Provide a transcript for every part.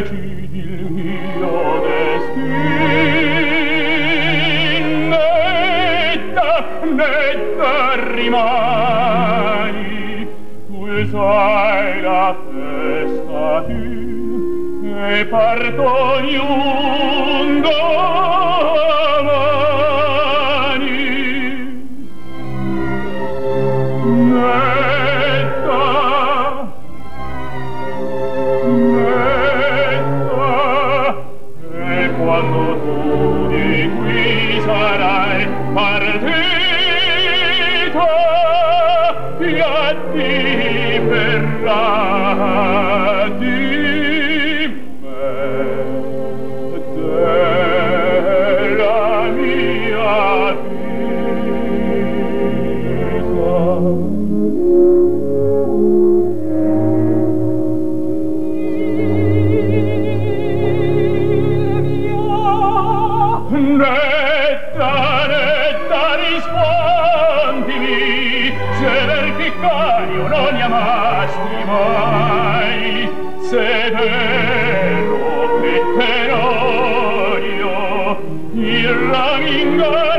decidi il mio destino netta netta rimani tu sai la festa di e parto iundo tu di qui sarai partito? E ti verrà di me. severo petterorio il ramingo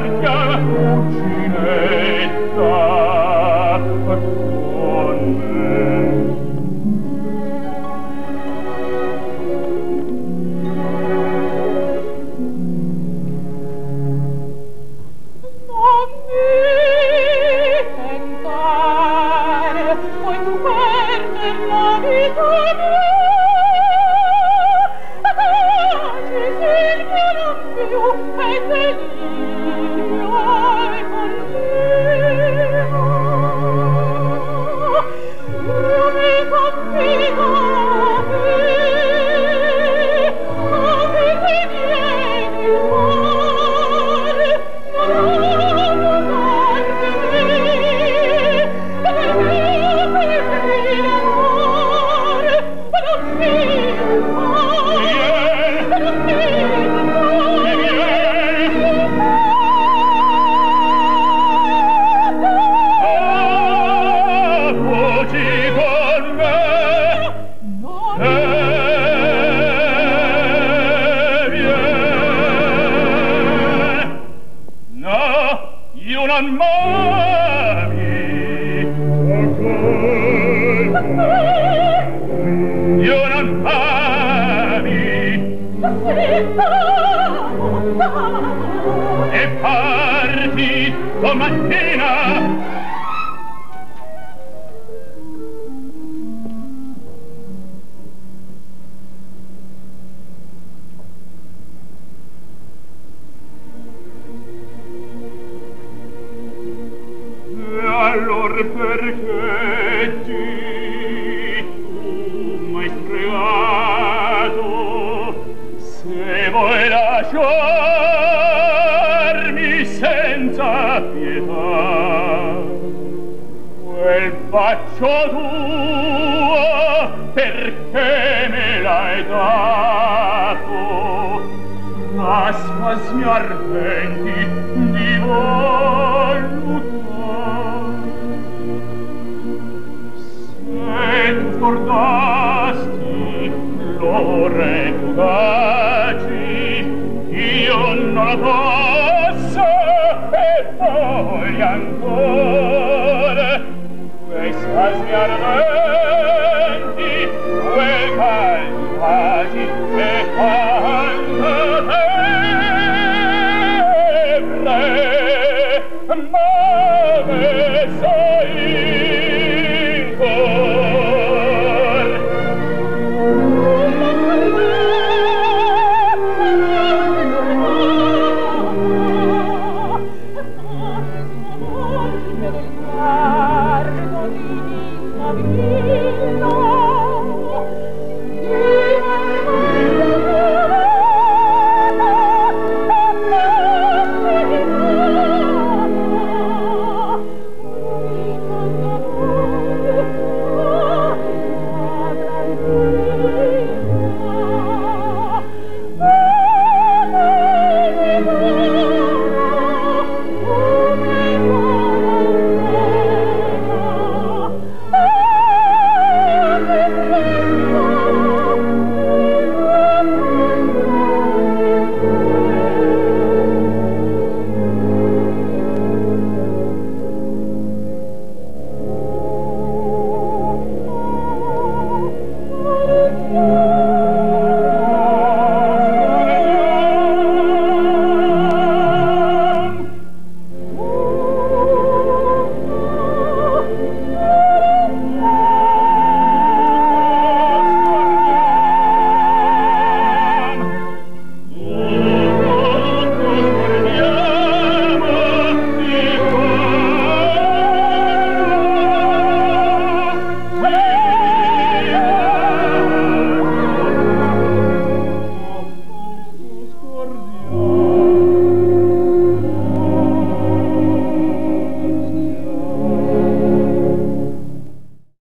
Edgar! mattina allora perché faccio tua perché me l'hai dato? Ma spasmi ardenti di voluttà se tu scordasti l'ore fugaci io non la posso e poi ancora Lesbian and 心。